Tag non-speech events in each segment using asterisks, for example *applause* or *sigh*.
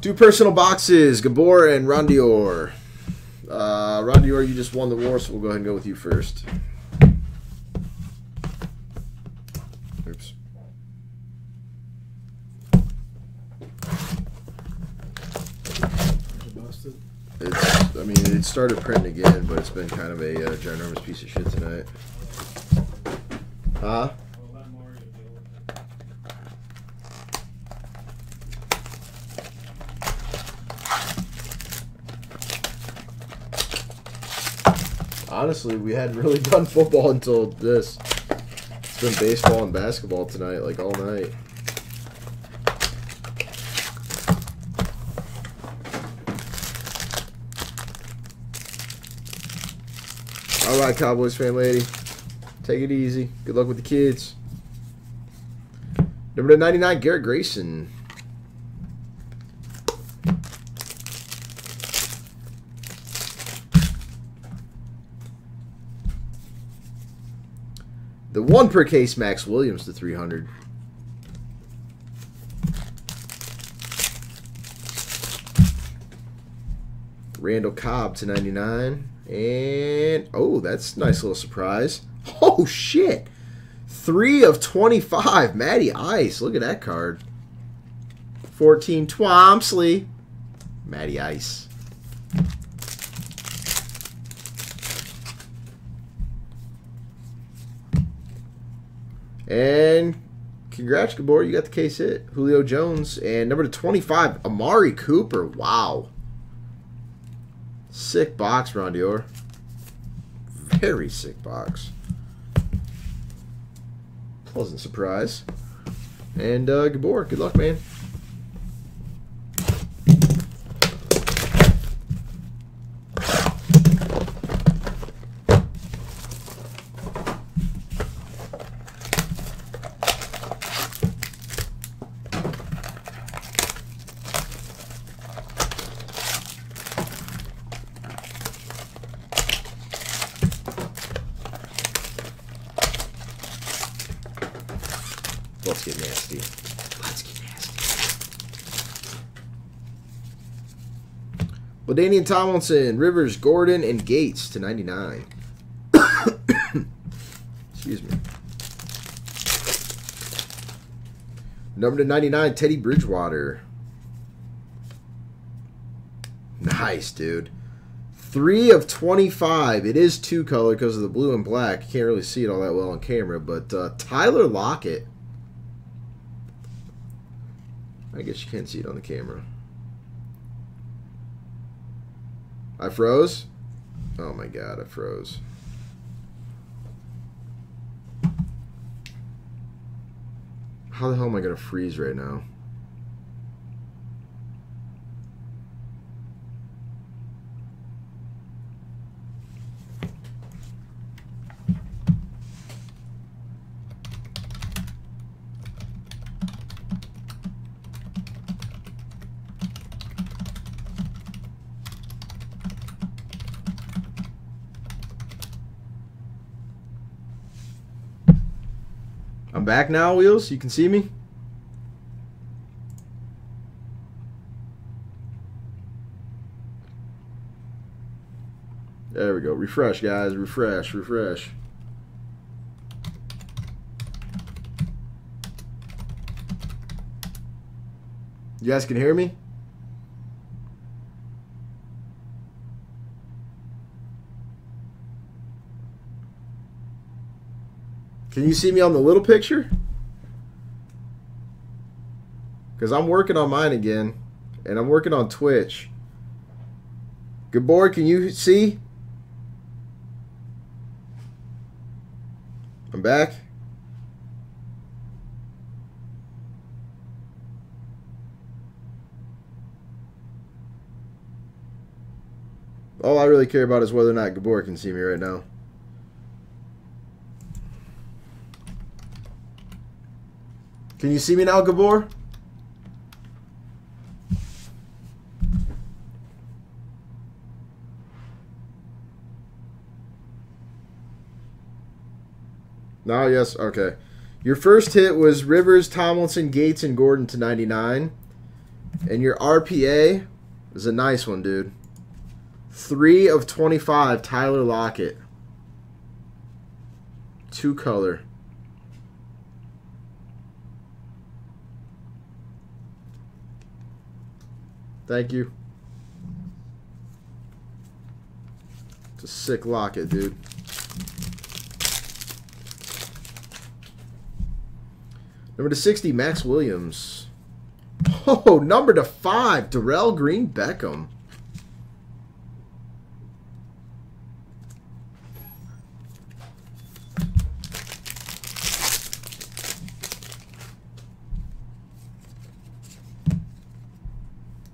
Two personal boxes, Gabor and Rondior. Uh, Rondior, you just won the war, so we'll go ahead and go with you first. Oops. It's, I mean, it started printing again, but it's been kind of a uh, ginormous piece of shit tonight. Huh? Honestly, we hadn't really *laughs* done football until this. It's been baseball and basketball tonight, like all night. All right, Cowboys fan lady. Take it easy. Good luck with the kids. Number 99, Garrett Grayson. The one per case Maxx Williams to 300. Randall Cobb to 99. And, oh, that's nice little surprise. Oh, shit. 3 of 25. Matty Ice. Look at that card. 14 Twomsley. Matty Ice. And congrats, Gabor. You got the case hit. Julio Jones. And number to 25, Amari Cooper. Wow. Sick box, Rondior. Very sick box. Pleasant surprise. And uh, Gabor, good luck, man. Let's get nasty. Let's get nasty. LaDainian Tomlinson, Rivers, Gordon, and Gates to 99. *coughs* Excuse me. Number to 99, Teddy Bridgewater. Nice, dude. 3 of 25. It is two color because of the blue and black. You can't really see it all that well on camera, but uh, Tyler Lockett. I guess you can't see it on the camera. I froze? Oh my god, I froze. How the hell am I going to freeze right now? Back now, Wheels. You can see me. There we go. Refresh, guys. Refresh, refresh. You guys can hear me? Can you see me on the little picture? Because I'm working on mine again. And I'm working on Twitch. Gabor, can you see? I'm back. All I really care about is whether or not Gabor can see me right now. Can you see me now, Gabor? No, yes, okay. Your first hit was Rivers, Tomlinson, Gates, and Gordon to 99. And your RPA is a nice one, dude. 3 of 25, Tyler Lockett. Two color. Thank you. It's a sick Lockett, dude. Number to 60, Maxx Williams. *laughs* Oh, number to 5, Dorial Green Beckham.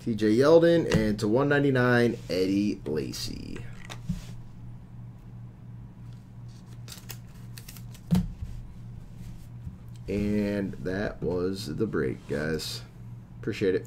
TJ Yeldon, and to 199, Eddie Lacy. And that was the break, guys. Appreciate it.